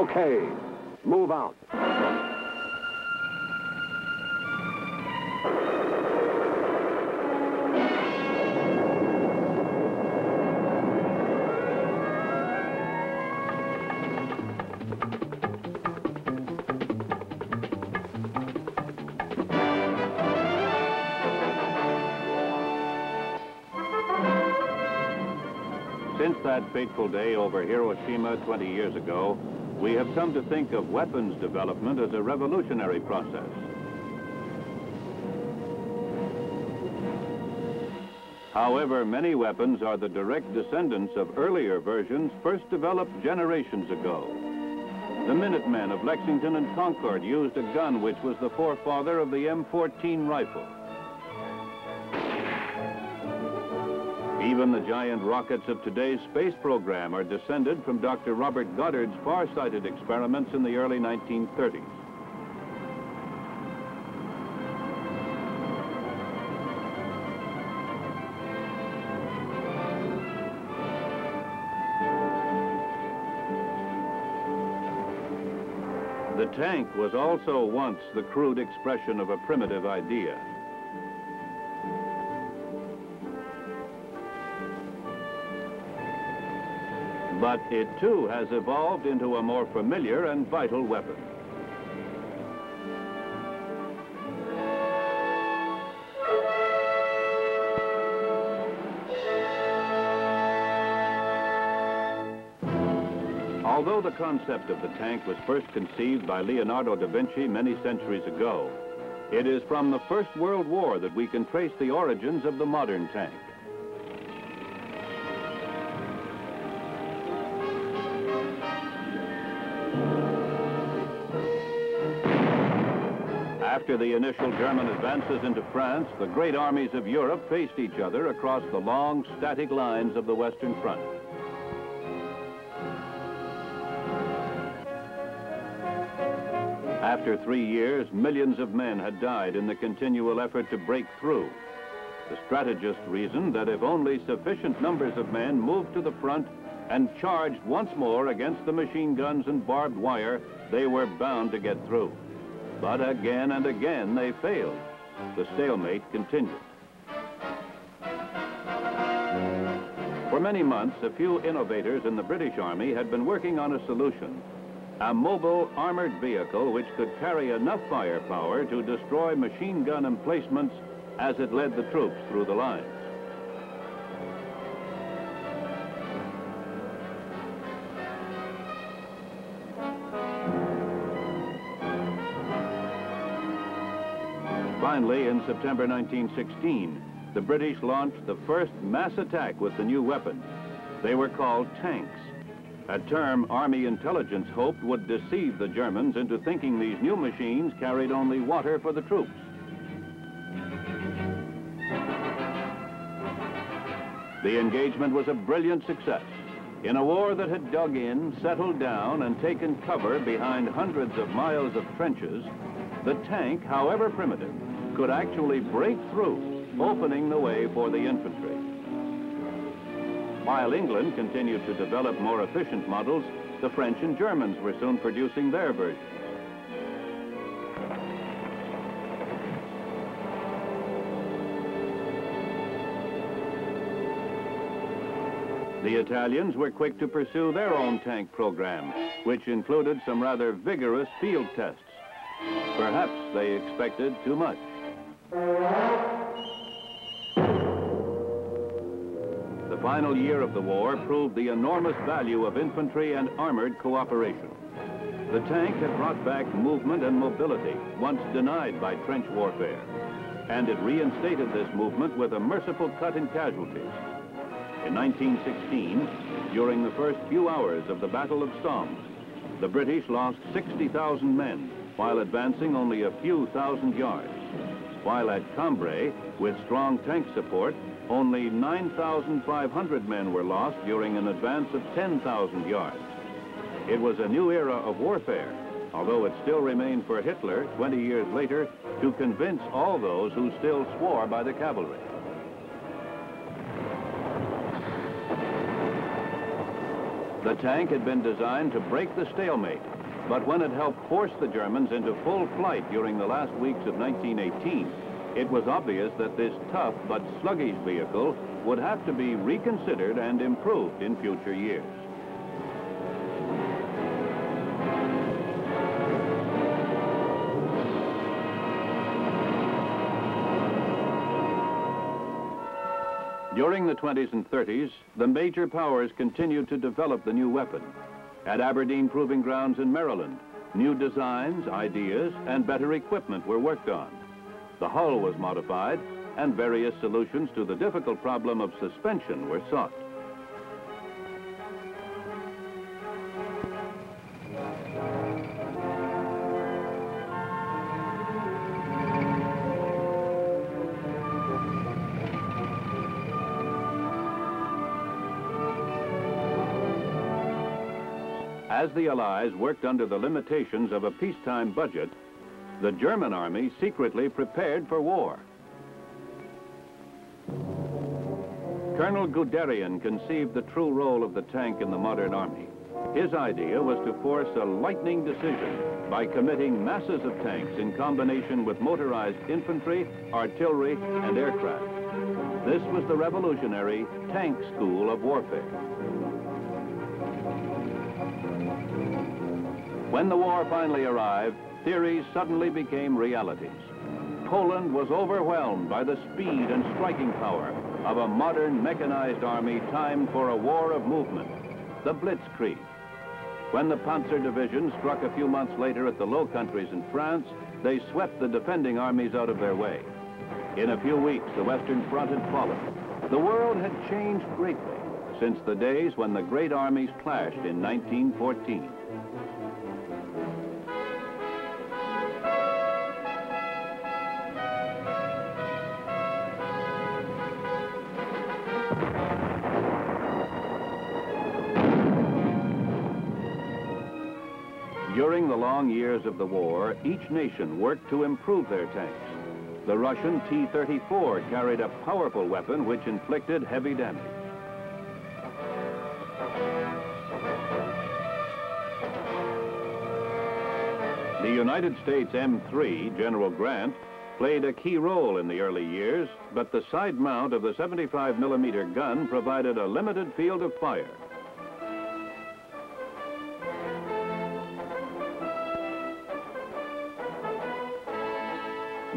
Okay, move out. Since that fateful day over Hiroshima 20 years ago, we have come to think of weapons development as a revolutionary process. However, many weapons are the direct descendants of earlier versions first developed generations ago. The Minutemen of Lexington and Concord used a gun which was the forefather of the M14 rifle. Even the giant rockets of today's space program are descended from Dr. Robert Goddard's far-sighted experiments in the early 1930s. The tank was also once the crude expression of a primitive idea. But it too has evolved into a more familiar and vital weapon. Although the concept of the tank was first conceived by Leonardo da Vinci many centuries ago, it is from the First World War that we can trace the origins of the modern tank. After the initial German advances into France, the great armies of Europe faced each other across the long, static lines of the Western Front. After three years, millions of men had died in the continual effort to break through. The strategists reasoned that if only sufficient numbers of men moved to the front and charged once more against the machine guns and barbed wire, they were bound to get through. But again and again they failed. The stalemate continued. For many months, a few innovators in the British Army had been working on a solution. A mobile armored vehicle which could carry enough firepower to destroy machine gun emplacements as it led the troops through the lines. Finally, in September 1916, the British launched the first mass attack with the new weapon. They were called tanks, a term Army intelligence hoped would deceive the Germans into thinking these new machines carried only water for the troops. The engagement was a brilliant success. In a war that had dug in, settled down, and taken cover behind hundreds of miles of trenches, the tank, however primitive, could actually break through, opening the way for the infantry. While England continued to develop more efficient models, the French and Germans were soon producing their versions. The Italians were quick to pursue their own tank program, which included some rather vigorous field tests. Perhaps they expected too much. The final year of the war proved the enormous value of infantry and armored cooperation. The tank had brought back movement and mobility, once denied by trench warfare. And it reinstated this movement with a merciful cut in casualties. In 1916, during the first few hours of the Battle of Somme, the British lost 60,000 men while advancing only a few thousand yards. While at Cambrai, with strong tank support, only 9,500 men were lost during an advance of 10,000 yards. It was a new era of warfare, although it still remained for Hitler, 20 years later, to convince all those who still swore by the cavalry. The tank had been designed to break the stalemate, but when it helped force the Germans into full flight during the last weeks of 1918, it was obvious that this tough but sluggish vehicle would have to be reconsidered and improved in future years. During the 20s and 30s, the major powers continued to develop the new weapon. At Aberdeen Proving Grounds in Maryland, new designs, ideas, and better equipment were worked on. The hull was modified, and various solutions to the difficult problem of suspension were sought. As the Allies worked under the limitations of a peacetime budget, the German army secretly prepared for war. Colonel Guderian conceived the true role of the tank in the modern army. His idea was to force a lightning decision by committing masses of tanks in combination with motorized infantry, artillery, and aircraft. This was the revolutionary tank school of warfare. When the war finally arrived, theories suddenly became realities. Poland was overwhelmed by the speed and striking power of a modern mechanized army timed for a war of movement, the Blitzkrieg. When the Panzer Division struck a few months later at the Low Countries in France, they swept the defending armies out of their way. In a few weeks, the Western Front had fallen. The world had changed greatly since the days when the great armies clashed in 1914. During the long years of the war, each nation worked to improve their tanks. The Russian T-34 carried a powerful weapon which inflicted heavy damage. The United States M3, General Grant, played a key role in the early years, but the side mount of the 75 millimeter gun provided a limited field of fire.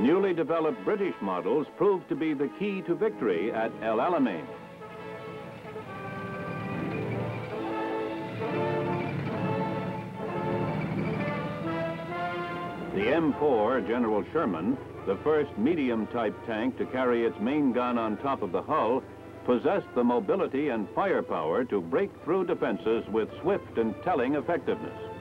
Newly developed British models proved to be the key to victory at El Alamein. The M4 General Sherman, the first medium-type tank to carry its main gun on top of the hull, possessed the mobility and firepower to break through defenses with swift and telling effectiveness.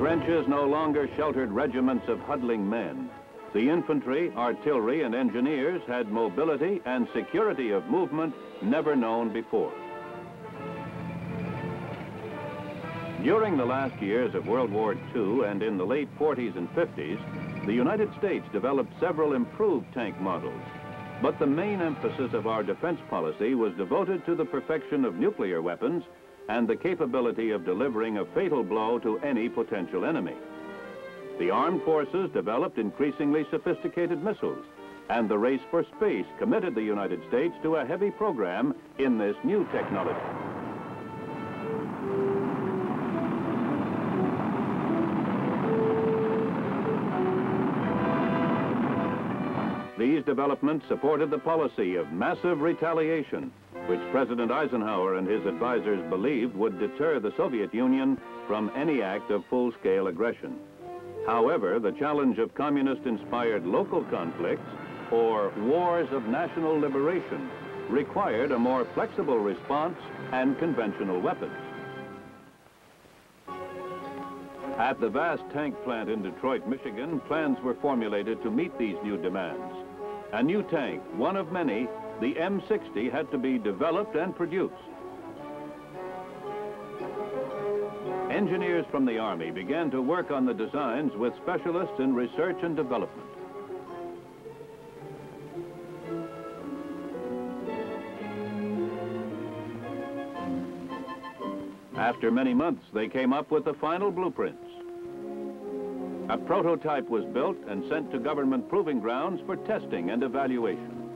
Trenches no longer sheltered regiments of huddling men. The infantry, artillery, and engineers had mobility and security of movement never known before. During the last years of World War II and in the late 40s and 50s, the United States developed several improved tank models. But the main emphasis of our defense policy was devoted to the perfection of nuclear weapons and the capability of delivering a fatal blow to any potential enemy. The armed forces developed increasingly sophisticated missiles, and the race for space committed the United States to a heavy program in this new technology. These developments supported the policy of massive retaliation which President Eisenhower and his advisors believed would deter the Soviet Union from any act of full-scale aggression. However, the challenge of communist-inspired local conflicts or wars of national liberation required a more flexible response and conventional weapons. At the vast tank plant in Detroit, Michigan, plans were formulated to meet these new demands. A new tank, one of many, the M60 had to be developed and produced. Engineers from the Army began to work on the designs with specialists in research and development. After many months, they came up with the final blueprints. A prototype was built and sent to government proving grounds for testing and evaluation.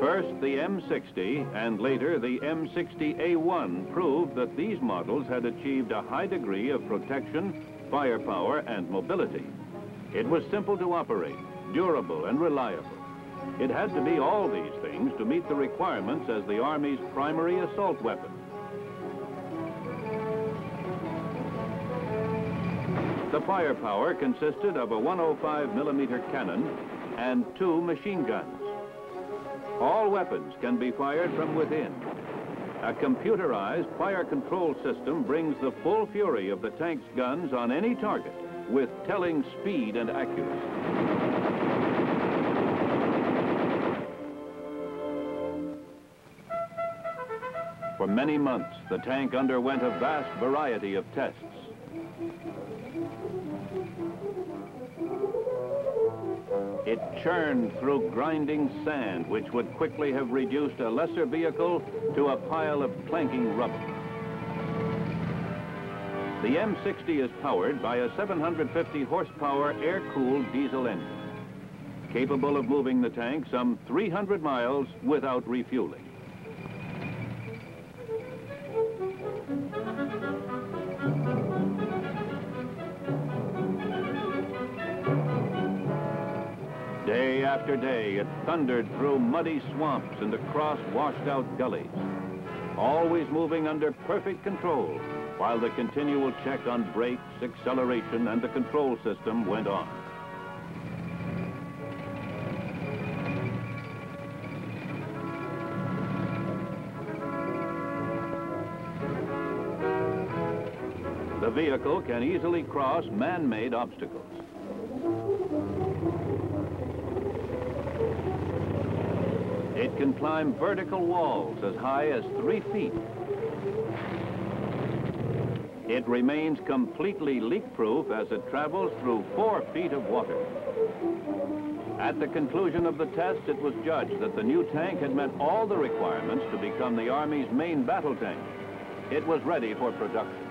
First, the M60 and later the M60A1 proved that these models had achieved a high degree of protection, firepower, and mobility. It was simple to operate, durable, and reliable. It had to be all these things to meet the requirements as the Army's primary assault weapon. Firepower consisted of a 105 millimeter cannon and two machine guns. All weapons can be fired from within. A computerized fire control system brings the full fury of the tank's guns on any target with telling speed and accuracy. For many months, the tank underwent a vast variety of tests. It churned through grinding sand, which would quickly have reduced a lesser vehicle to a pile of clanking rubble. The M60 is powered by a 750 horsepower air-cooled diesel engine, capable of moving the tank some 300 miles without refueling. After day, it thundered through muddy swamps and across washed-out gullies, always moving under perfect control while the continual check on brakes, acceleration, and the control system went on. The vehicle can easily cross man-made obstacles. It can climb vertical walls as high as three feet. It remains completely leak-proof as it travels through four feet of water. At the conclusion of the test, it was judged that the new tank had met all the requirements to become the Army's main battle tank. It was ready for production.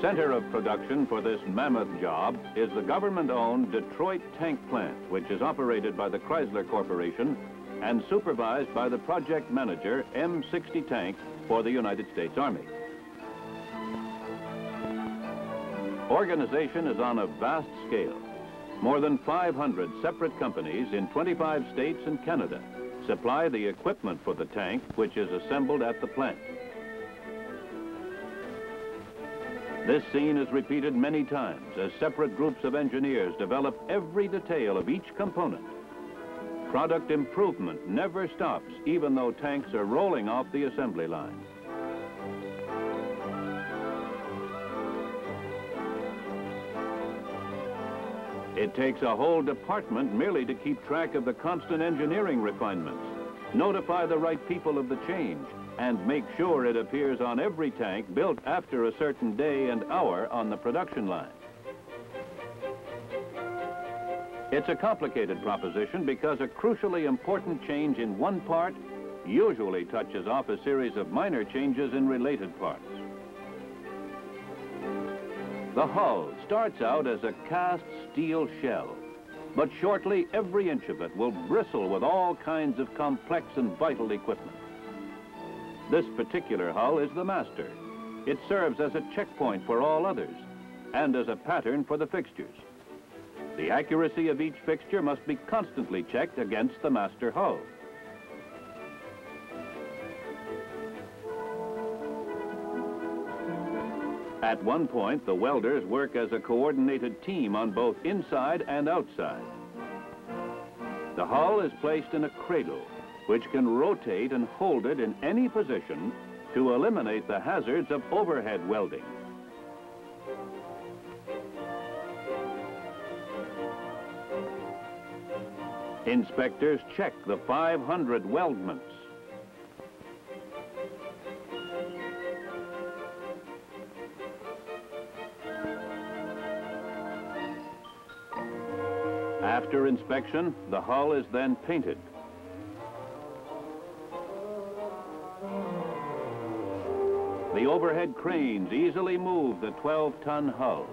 Center of production for this mammoth job is the government-owned Detroit Tank Plant, which is operated by the Chrysler Corporation and supervised by the project manager, M60 Tank, for the United States Army. Organization is on a vast scale. More than 500 separate companies in 25 states and Canada supply the equipment for the tank, which is assembled at the plant. This scene is repeated many times as separate groups of engineers develop every detail of each component. Product improvement never stops, even though tanks are rolling off the assembly line. It takes a whole department merely to keep track of the constant engineering refinements, notify the right people of the change, and make sure it appears on every tank built after a certain day and hour on the production line. It's a complicated proposition because a crucially important change in one part usually touches off a series of minor changes in related parts. The hull starts out as a cast steel shell, but shortly every inch of it will bristle with all kinds of complex and vital equipment. This particular hull is the master. It serves as a checkpoint for all others and as a pattern for the fixtures. The accuracy of each fixture must be constantly checked against the master hull. At one point, the welders work as a coordinated team on both inside and outside. The hull is placed in a cradle, which can rotate and hold it in any position to eliminate the hazards of overhead welding. Inspectors check the 500 weldments. After inspection, the hull is then painted. The overhead cranes easily move the 12-ton hull.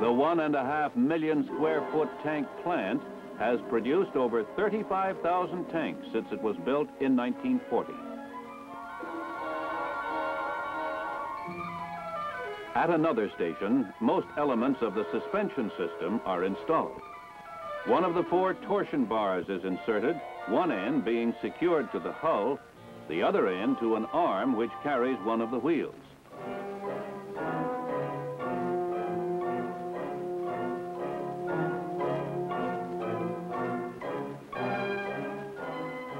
The one and a half million square foot tank plant has produced over 35,000 tanks since it was built in 1940. At another station, most elements of the suspension system are installed. One of the four torsion bars is inserted, one end being secured to the hull, the other end to an arm which carries one of the wheels.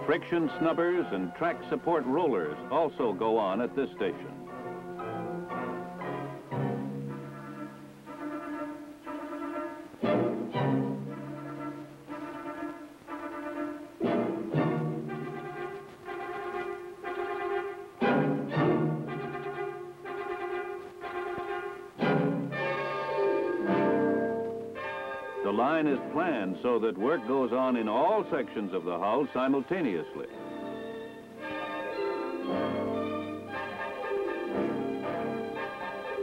Friction snubbers and track support rollers also go on at this station. Is planned so that work goes on in all sections of the hull simultaneously.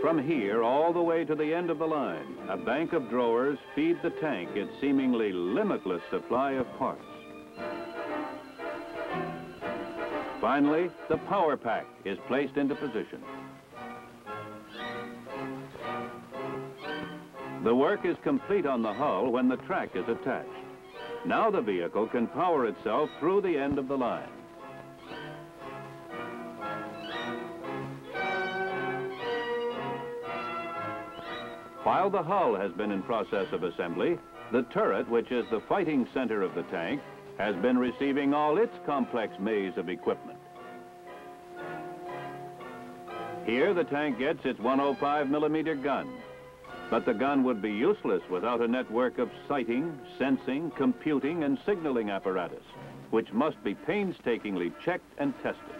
From here all the way to the end of the line, a bank of drawers feed the tank its seemingly limitless supply of parts. Finally, the power pack is placed into position. The work is complete on the hull when the track is attached. Now the vehicle can power itself through the end of the line. While the hull has been in process of assembly, the turret, which is the fighting center of the tank, has been receiving all its complex maze of equipment. Here the tank gets its 105 millimeter gun, but the gun would be useless without a network of sighting, sensing, computing, and signaling apparatus, which must be painstakingly checked and tested.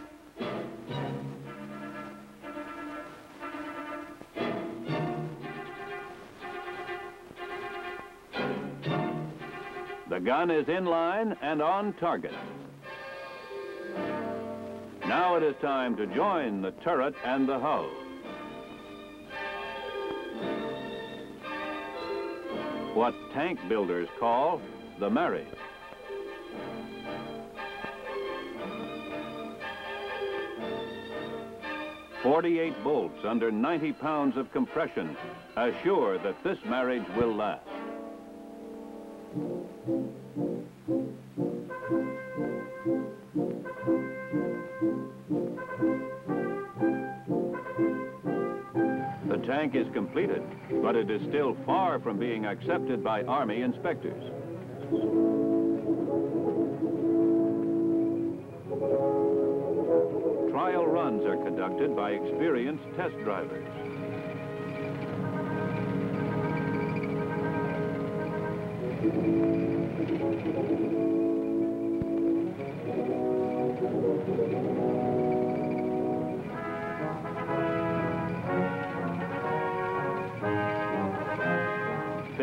The gun is in line and on target. Now it is time to join the turret and the hull. What tank builders call the marriage. Forty-eight bolts under 90 pounds of compression assure that this marriage will last. The tank is completed, but it is still far from being accepted by Army inspectors. Trial runs are conducted by experienced test drivers.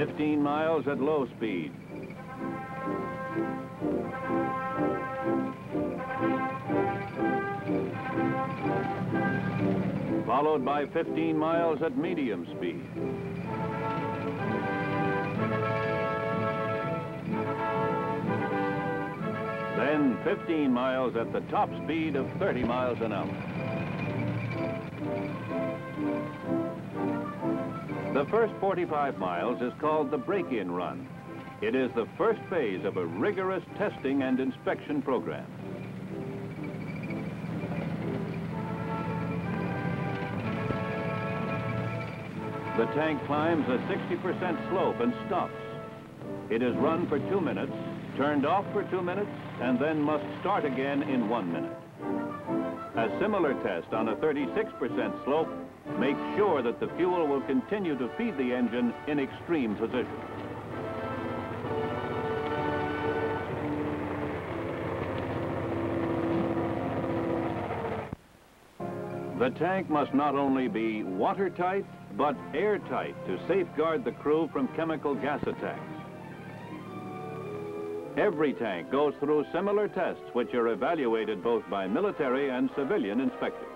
Fifteen miles at low speed. Followed by 15 miles at medium speed. Then 15 miles at the top speed of 30 miles an hour. The first 45 miles is called the break-in run. It is the first phase of a rigorous testing and inspection program. The tank climbs a 60% slope and stops. It is run for two minutes, turned off for two minutes, and then must start again in one minute. A similar test on a 36% slope makes sure that the fuel will continue to feed the engine in extreme positions. The tank must not only be watertight, but airtight to safeguard the crew from chemical gas attacks. Every tank goes through similar tests which are evaluated both by military and civilian inspectors.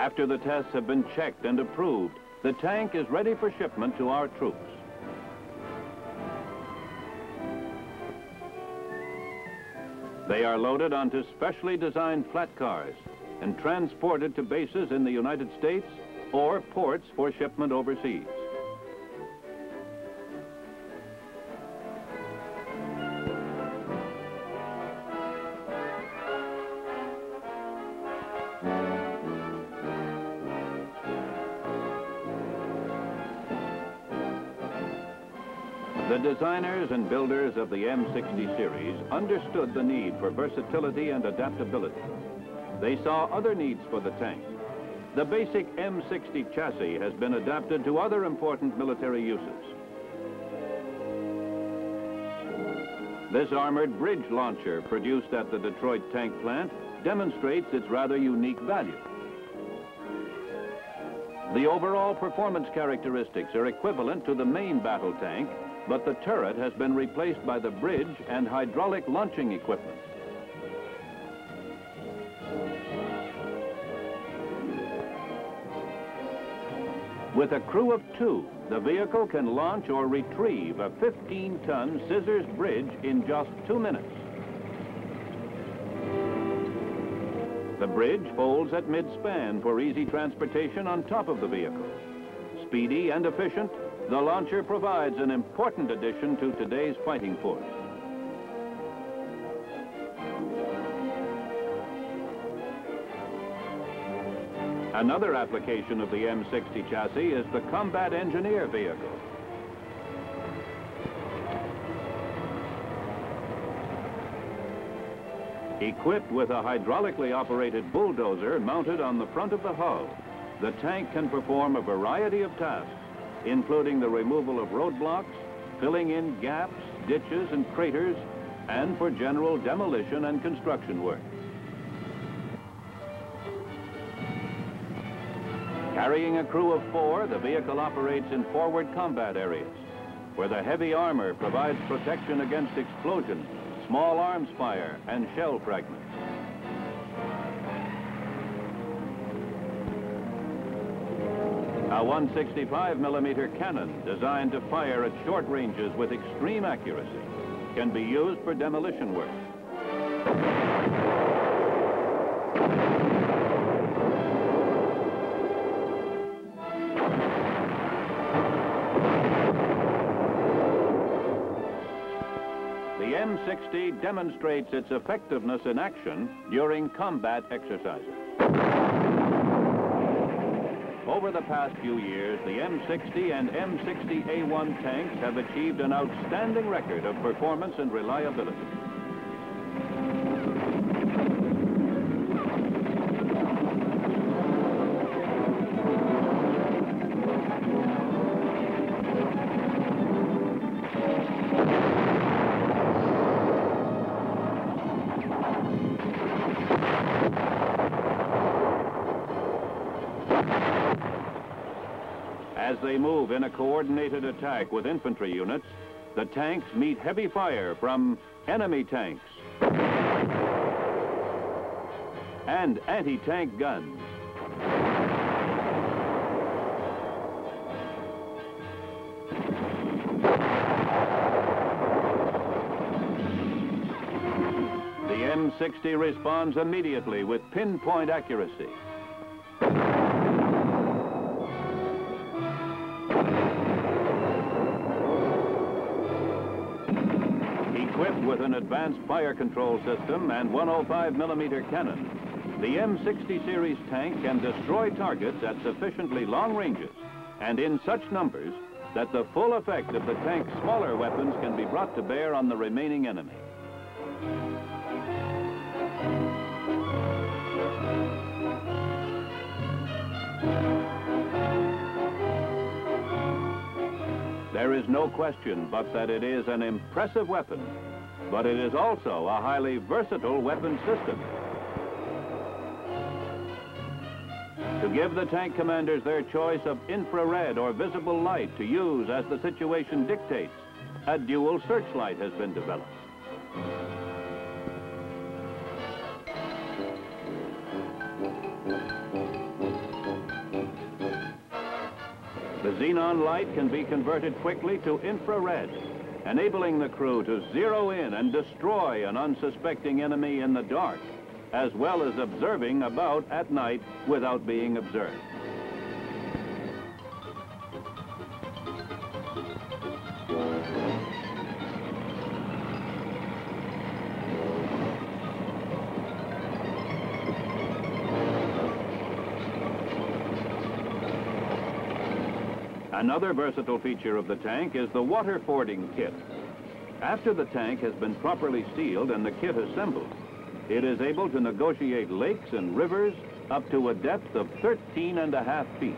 After the tests have been checked and approved, the tank is ready for shipment to our troops. They are loaded onto specially designed flat cars and transported to bases in the United States or ports for shipment overseas. Designers and builders of the M60 series understood the need for versatility and adaptability. They saw other needs for the tank. The basic M60 chassis has been adapted to other important military uses. This armored bridge launcher produced at the Detroit tank plant demonstrates its rather unique value. The overall performance characteristics are equivalent to the main battle tank but the turret has been replaced by the bridge and hydraulic launching equipment. With a crew of two, the vehicle can launch or retrieve a 15-ton scissors bridge in just two minutes. The bridge folds at mid-span for easy transportation on top of the vehicle. Speedy and efficient, the launcher provides an important addition to today's fighting force. Another application of the M60 chassis is the combat engineer vehicle. Equipped with a hydraulically operated bulldozer mounted on the front of the hull, the tank can perform a variety of tasks including the removal of roadblocks, filling in gaps, ditches, and craters, and for general demolition and construction work. Carrying a crew of four, the vehicle operates in forward combat areas, where the heavy armor provides protection against explosion, small arms fire, and shell fragments. A 165 millimeter cannon designed to fire at short ranges with extreme accuracy can be used for demolition work. The M60 demonstrates its effectiveness in action during combat exercises. Over the past few years, the M60 and M60A1 tanks have achieved an outstanding record of performance and reliability. Move in a coordinated attack with infantry units, the tanks meet heavy fire from enemy tanks and anti-tank guns. The M60 responds immediately with pinpoint accuracy. With an advanced fire control system and 105 millimeter cannon, the M60 series tank can destroy targets at sufficiently long ranges and in such numbers that the full effect of the tank's smaller weapons can be brought to bear on the remaining enemy. There is no question but that it is an impressive weapon but it is also a highly versatile weapon system. To give the tank commanders their choice of infrared or visible light to use as the situation dictates, a dual searchlight has been developed. The xenon light can be converted quickly to infrared, enabling the crew to zero in and destroy an unsuspecting enemy in the dark, as well as observing about at night without being observed. Another versatile feature of the tank is the water fording kit. After the tank has been properly sealed and the kit assembled, it is able to negotiate lakes and rivers up to a depth of 13 and a half feet.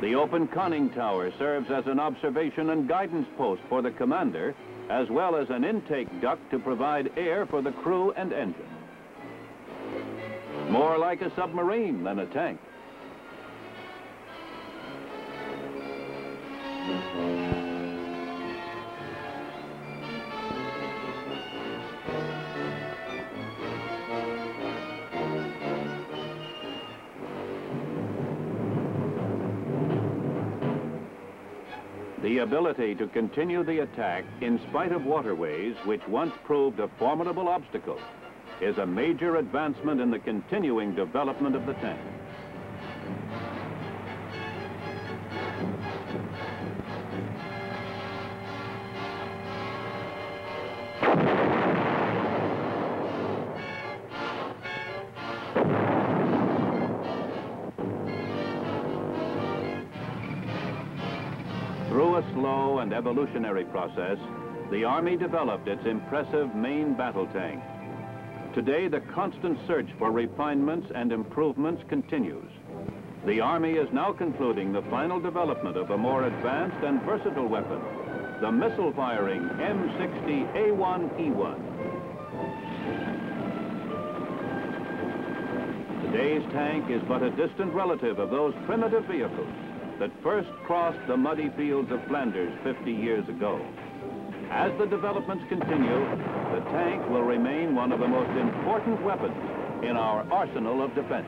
The open conning tower serves as an observation and guidance post for the commander, as well as an intake duct to provide air for the crew and engine. More like a submarine than a tank. The ability to continue the attack in spite of waterways which once proved a formidable obstacle is a major advancement in the continuing development of the tank. Through a slow and evolutionary process, the Army developed its impressive main battle tank, Today, the constant search for refinements and improvements continues. The Army is now concluding the final development of a more advanced and versatile weapon, the missile-firing M60A1E1. Today's tank is but a distant relative of those primitive vehicles that first crossed the muddy fields of Flanders 50 years ago. As the developments continue, the tank will remain one of the most important weapons in our arsenal of defense.